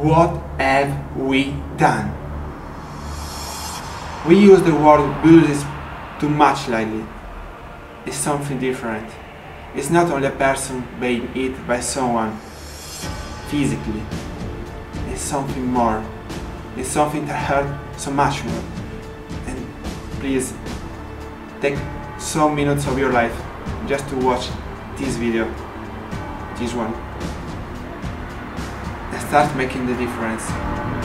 What have we done? We use the word bullies too much lately. It's something different. It's not only a person being hit by someone physically. It's something more. It's something that hurts so much more. And please take some minutes of your life just to watch this video, this one, start making the difference.